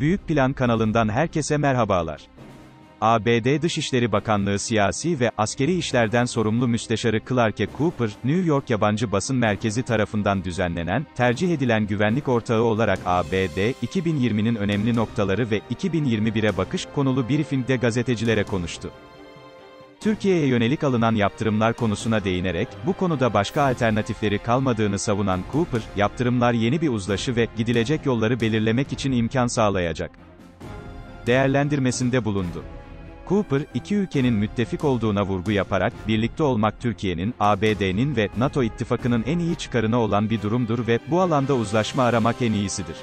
Büyük Plan kanalından herkese merhabalar. ABD Dışişleri Bakanlığı siyasi ve askeri işlerden sorumlu müsteşarı Clarke Cooper, New York Yabancı Basın Merkezi tarafından düzenlenen, tercih edilen güvenlik ortağı olarak ABD, 2020'nin önemli noktaları ve 2021'e bakış konulu briefingde gazetecilere konuştu. Türkiye'ye yönelik alınan yaptırımlar konusuna değinerek, bu konuda başka alternatifleri kalmadığını savunan Cooper, yaptırımlar yeni bir uzlaşı ve gidilecek yolları belirlemek için imkan sağlayacak. Değerlendirmesinde bulundu. Cooper, iki ülkenin müttefik olduğuna vurgu yaparak, birlikte olmak Türkiye'nin, ABD'nin ve NATO ittifakının en iyi çıkarına olan bir durumdur ve bu alanda uzlaşma aramak en iyisidir.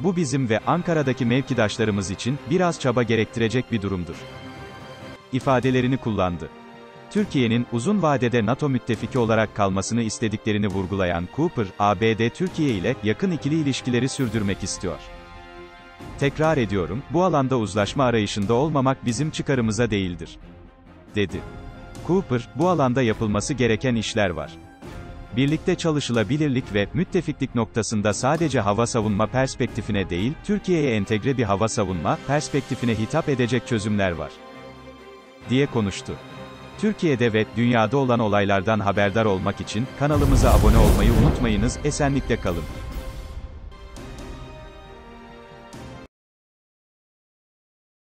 Bu bizim ve Ankara'daki mevkidaşlarımız için biraz çaba gerektirecek bir durumdur ifadelerini kullandı. Türkiye'nin uzun vadede NATO müttefiki olarak kalmasını istediklerini vurgulayan Cooper, ABD Türkiye ile yakın ikili ilişkileri sürdürmek istiyor. Tekrar ediyorum, bu alanda uzlaşma arayışında olmamak bizim çıkarımıza değildir. dedi. Cooper, bu alanda yapılması gereken işler var. Birlikte çalışılabilirlik ve müttefiklik noktasında sadece hava savunma perspektifine değil, Türkiye'ye entegre bir hava savunma perspektifine hitap edecek çözümler var diye konuştu. Türkiye'de ve dünyada olan olaylardan haberdar olmak için kanalımıza abone olmayı unutmayınız, esenlikle kalın.